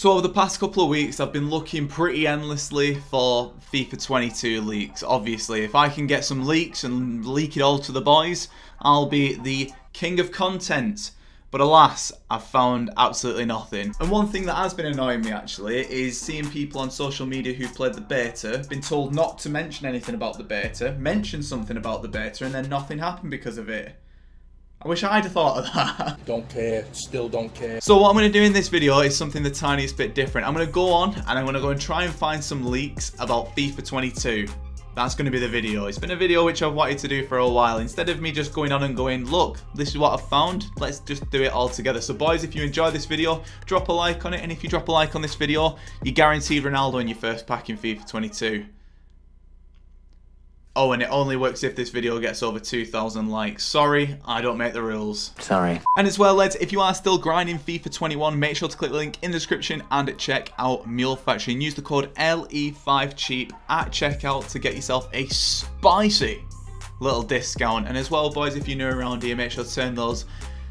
So over the past couple of weeks, I've been looking pretty endlessly for FIFA 22 leaks. Obviously, if I can get some leaks and leak it all to the boys, I'll be the king of content. But alas, I've found absolutely nothing. And one thing that has been annoying me actually is seeing people on social media who played the beta, been told not to mention anything about the beta, mention something about the beta, and then nothing happened because of it. I wish I'd have thought of that. Don't care, still don't care. So what I'm going to do in this video is something the tiniest bit different. I'm going to go on and I'm going to go and try and find some leaks about FIFA 22. That's going to be the video. It's been a video which I've wanted to do for a while. Instead of me just going on and going, look, this is what I've found, let's just do it all together. So boys, if you enjoy this video, drop a like on it. And if you drop a like on this video, you're guaranteed Ronaldo in your first pack in FIFA 22. Oh, and it only works if this video gets over 2,000 likes. Sorry, I don't make the rules. Sorry. And as well, lads, if you are still grinding FIFA 21, make sure to click the link in the description and check out Mule Factory and use the code LE5CHEAP at checkout to get yourself a spicy little discount. And as well, boys, if you're new around here, make sure to turn those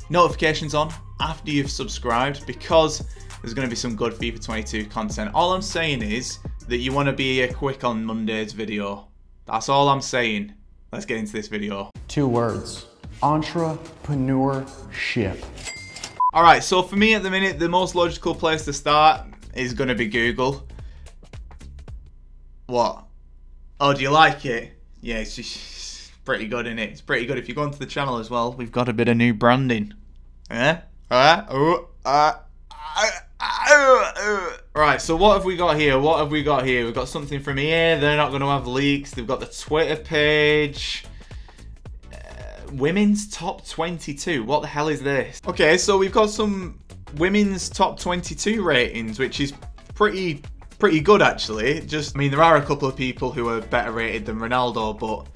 notifications on after you've subscribed because there's going to be some good FIFA 22 content. All I'm saying is that you want to be here quick on Monday's video that's all I'm saying. Let's get into this video. Two words. Entrepreneurship. Alright, so for me at the minute, the most logical place to start is going to be Google. What? Oh, do you like it? Yeah, it's just pretty good, isn't it? It's pretty good. If you go onto the channel as well, we've got a bit of new branding. Eh? Uh, oh, uh, uh, Right, so what have we got here? What have we got here? We've got something from here. They're not going to have leaks. They've got the Twitter page. Uh, women's top 22. What the hell is this? Okay, so we've got some women's top 22 ratings, which is pretty pretty good actually. Just, I mean, there are a couple of people who are better rated than Ronaldo, but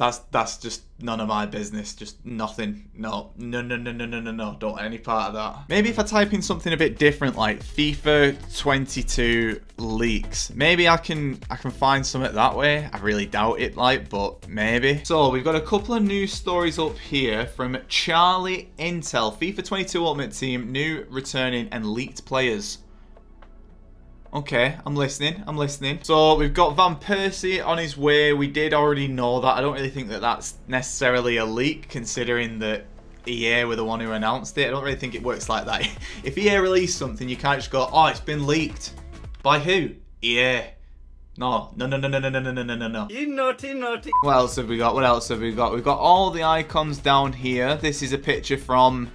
that's that's just none of my business. Just nothing. No, no, no, no, no, no, no, no. Don't want any part of that. Maybe if I type in something a bit different, like FIFA 22 leaks, maybe I can I can find some something that way. I really doubt it, like, but maybe. So we've got a couple of news stories up here from Charlie Intel. FIFA 22 Ultimate Team, new, returning, and leaked players. Okay, I'm listening. I'm listening. So we've got Van Persie on his way. We did already know that. I don't really think that that's necessarily a leak, considering that EA were the one who announced it. I don't really think it works like that. if EA release something, you can't just go, oh, it's been leaked. By who? EA. No, no, no, no, no, no, no, no, no, no, no. You naughty, naughty. What else have we got? What else have we got? We've got all the icons down here. This is a picture from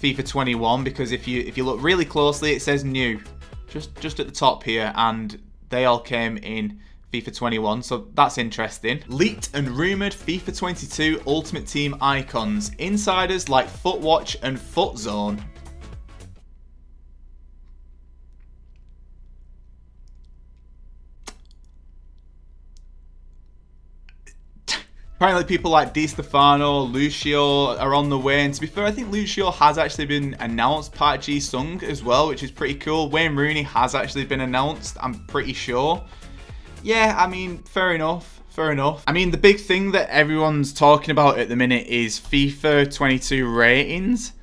FIFA 21 because if you if you look really closely, it says new just just at the top here, and they all came in FIFA 21, so that's interesting. Leaked and rumoured FIFA 22 Ultimate Team icons. Insiders like Footwatch and Footzone Apparently people like Di Stefano, Lucio are on the way. And to be fair, I think Lucio has actually been announced Park Ji-sung as well, which is pretty cool. Wayne Rooney has actually been announced, I'm pretty sure. Yeah, I mean, fair enough. Fair enough. I mean, the big thing that everyone's talking about at the minute is FIFA 22 ratings.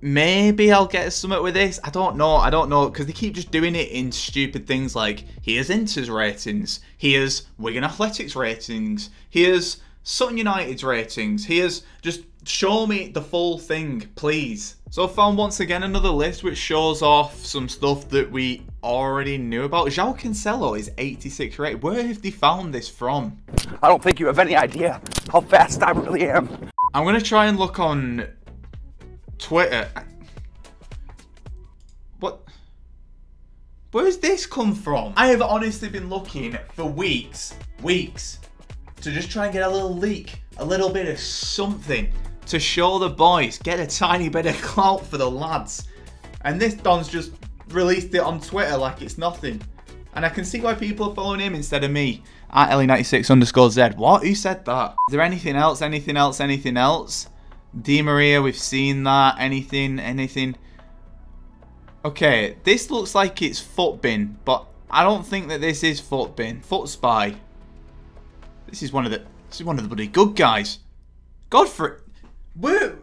Maybe I'll get something with this. I don't know. I don't know because they keep just doing it in stupid things like here's Inter's ratings, here's Wigan Athletics ratings, here's Sutton United's ratings, here's just show me the full thing, please. So I found once again another list which shows off some stuff that we already knew about. João Cancelo is 86 rated. Where have they found this from? I don't think you have any idea how fast I really am. I'm going to try and look on Twitter. What? Where's this come from? I have honestly been looking for weeks, weeks, to just try and get a little leak, a little bit of something to show the boys, get a tiny bit of clout for the lads. And this Don's just released it on Twitter like it's nothing. And I can see why people are following him instead of me. At LE96 underscore Z. What? Who said that? Is there anything else? Anything else? Anything else? Di Maria, we've seen that. Anything, anything. Okay, this looks like it's Futbin, but I don't think that this is Futbin. Foot Spy. This is one of the this is one of the bloody good guys. Godfrey. Where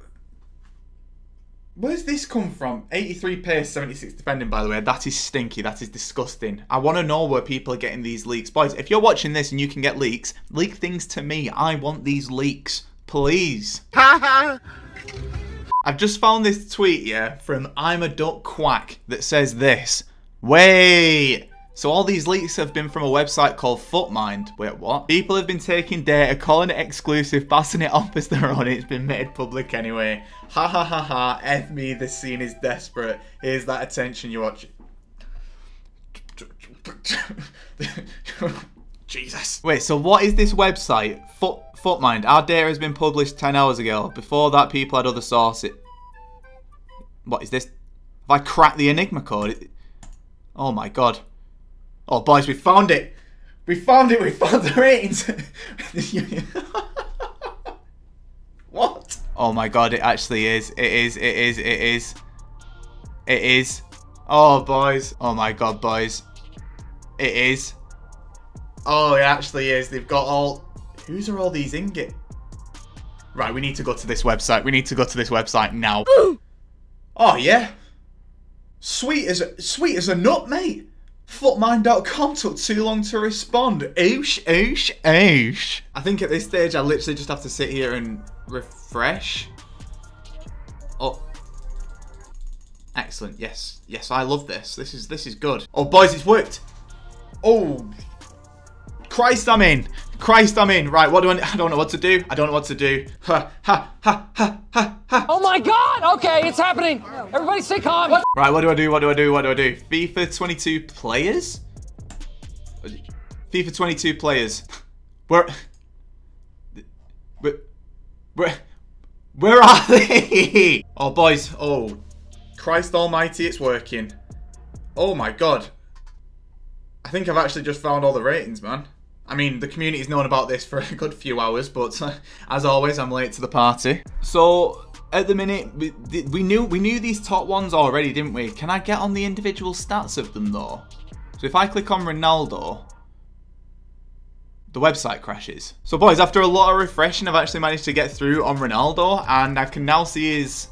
Where's this come from? 83 pace, 76 defending, by the way. That is stinky. That is disgusting. I want to know where people are getting these leaks. Boys, if you're watching this and you can get leaks, leak things to me. I want these leaks. Please. I've just found this tweet, yeah, from I'm a Duck Quack that says this. Wait. So all these leaks have been from a website called Footmind. Wait, what? People have been taking data, calling it exclusive, passing it off as their own. It's been made public anyway. Ha ha ha ha. F me, this scene is desperate. Here's that attention you watch. Jesus. Wait, so what is this website? Foot Footmind. Our data has been published 10 hours ago. Before that, people had other sources. What is this? Have I cracked the Enigma code? Oh my god. Oh, boys, we found it. We found it. We found the ratings. what? Oh my god, it actually is. It is. It is. It is. It is. Oh, boys. Oh my god, boys. It is. Oh, it actually is. They've got all... Whose are all these ingot? Right, we need to go to this website. We need to go to this website now. oh, yeah. Sweet as a, sweet as a nut, mate. Footmind.com took too long to respond. Oosh, oosh, oosh. I think at this stage I literally just have to sit here and refresh. Oh. Excellent. Yes. Yes, I love this. This is this is good. Oh boys, it's worked. Oh. Christ, I'm in. Christ, I'm in. Right, what do I I don't know what to do. I don't know what to do. Ha ha ha ha ha ha. Oh my god! Okay, it's happening! Everybody stay calm! What? Right, what do I do? What do I do? What do I do? FIFA 22 players? FIFA 22 players. Where? Where? Where? Where are they? Oh, boys. Oh, Christ Almighty, it's working. Oh my God. I think I've actually just found all the ratings, man. I mean, the community's known about this for a good few hours, but as always, I'm late to the party. So, at the minute, we, we knew we knew these top ones already, didn't we? Can I get on the individual stats of them, though? So if I click on Ronaldo, the website crashes. So boys, after a lot of refreshing, I've actually managed to get through on Ronaldo, and I can now see his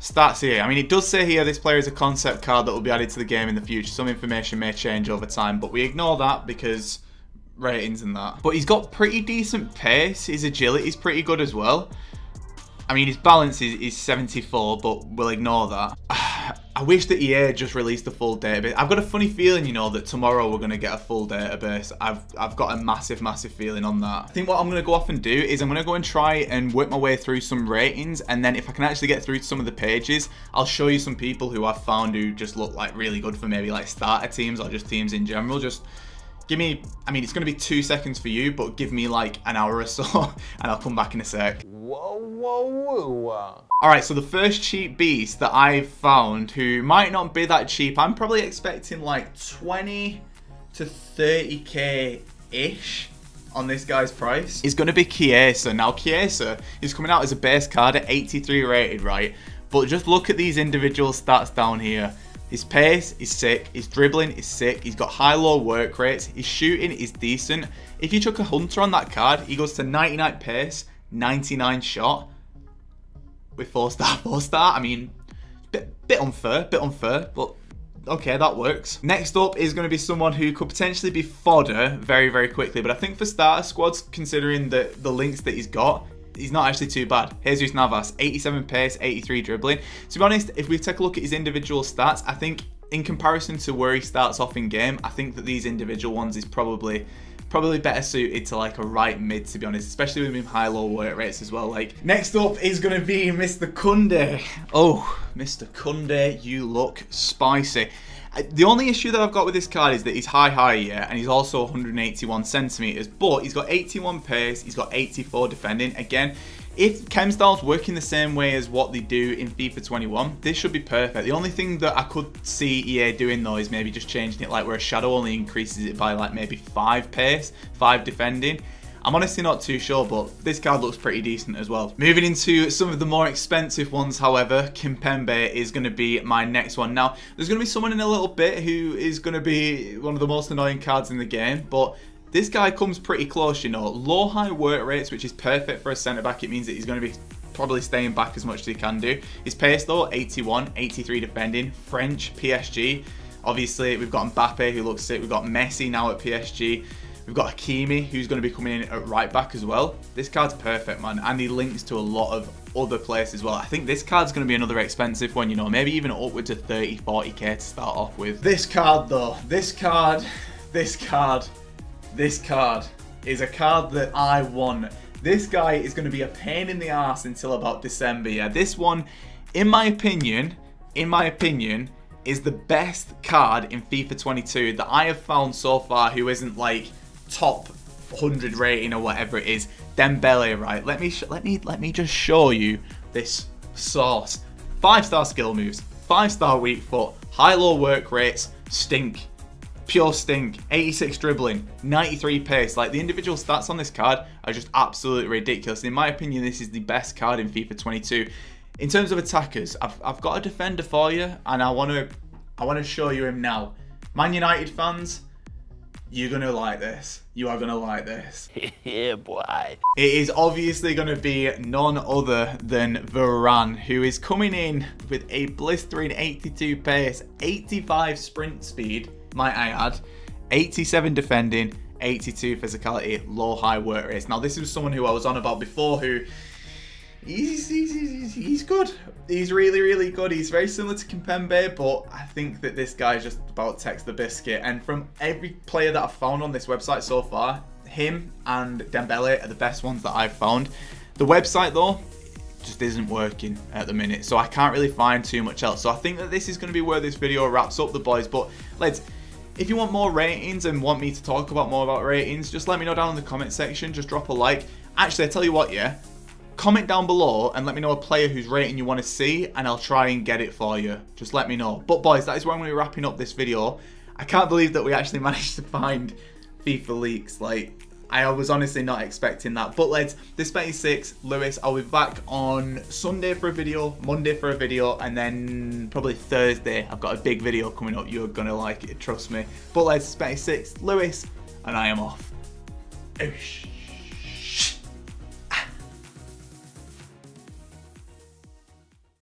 stats here. I mean, it does say here this player is a concept card that will be added to the game in the future. Some information may change over time, but we ignore that because ratings and that. But he's got pretty decent pace. His agility is pretty good as well. I mean, his balance is, is 74, but we'll ignore that. I wish that EA just released the full database. I've got a funny feeling, you know, that tomorrow we're going to get a full database. I've, I've got a massive, massive feeling on that. I think what I'm going to go off and do is I'm going to go and try and work my way through some ratings. And then if I can actually get through some of the pages, I'll show you some people who I've found who just look like really good for maybe like starter teams or just teams in general. Just Give me, I mean, it's going to be two seconds for you, but give me like an hour or so, and I'll come back in a sec. Whoa, whoa, whoa. Alright, so the first cheap beast that I've found, who might not be that cheap, I'm probably expecting like 20 to 30k-ish on this guy's price, is going to be Chiesa. Now, Chiesa is coming out as a base card at 83 rated, right? But just look at these individual stats down here. His pace is sick, his dribbling is sick, he's got high-low work rates, his shooting is decent. If you took a Hunter on that card, he goes to 99 pace, 99 shot, with 4 star, 4 star. I mean, bit, bit unfair, bit unfair, but okay, that works. Next up is going to be someone who could potentially be fodder very, very quickly. But I think for starter squads, considering the, the links that he's got, he's not actually too bad. Jesus Navas, 87 pace, 83 dribbling. To be honest, if we take a look at his individual stats, I think in comparison to where he starts off in game, I think that these individual ones is probably probably better suited to like a right mid to be honest especially with him high low work rates as well like next up is going to be mr Koundé oh mr Koundé you look spicy the only issue that I've got with this card is that he's high high, yeah, and he's also 181 centimeters, but he's got 81 pace, he's got 84 defending. Again, if chem styles working the same way as what they do in FIFA 21, this should be perfect. The only thing that I could see EA doing though is maybe just changing it like where a shadow only increases it by like maybe 5 pace, 5 defending. I'm honestly not too sure, but this card looks pretty decent as well. Moving into some of the more expensive ones, however, Kimpembe is going to be my next one. Now, there's going to be someone in a little bit who is going to be one of the most annoying cards in the game, but this guy comes pretty close, you know. Low high work rates, which is perfect for a centre back. It means that he's going to be probably staying back as much as he can do. His pace though, 81, 83 defending, French, PSG. Obviously, we've got Mbappe who looks sick. We've got Messi now at PSG. We've got Hakimi who's going to be coming in at right back as well. This card's perfect, man, and he links to a lot of other players as well. I think this card's going to be another expensive one, you know, maybe even upwards of 30, 40k to start off with. This card though, this card, this card, this card is a card that I want. This guy is going to be a pain in the ass until about December. Yeah, this one, in my opinion, in my opinion, is the best card in FIFA 22 that I have found so far who isn't like top 100 rating or whatever it is. Dembele, right? Let me let me let me just show you this sauce. Five star skill moves, five star weak foot, high low work rates, stink, pure stink, 86 dribbling, 93 pace. Like the individual stats on this card are just absolutely ridiculous. In my opinion, this is the best card in FIFA 22. In terms of attackers, I've, I've got a defender for you, and I want to I want to show you him now. Man United fans, you're gonna like this. You are gonna like this. yeah, boy. It is obviously gonna be none other than Varane, who is coming in with a blistering 82 pace, 85 sprint speed, might I add, 87 defending, 82 physicality, low high work rates. Now this is someone who I was on about before who He's, he's, he's, he's, good. He's really, really good. He's very similar to Kimpembe, but I think that this guy just about text the biscuit. And from every player that I've found on this website so far, him and Dembele are the best ones that I've found. The website, though, just isn't working at the minute, so I can't really find too much else. So I think that this is going to be where this video wraps up the boys. But let's if you want more ratings and want me to talk about more about ratings, just let me know down in the comment section. Just drop a like. Actually, I tell you what, yeah, comment down below and let me know a player whose rating you want to see and I'll try and get it for you. Just let me know. But boys, that is where I'm going to be wrapping up this video. I can't believe that we actually managed to find FIFA leaks. Like, I was honestly not expecting that. But let's, this 26, Lewis, I'll be back on Sunday for a video, Monday for a video, and then probably Thursday, I've got a big video coming up. You're going to like it, trust me. But let's, 26, Lewis, and I am off. Oosh.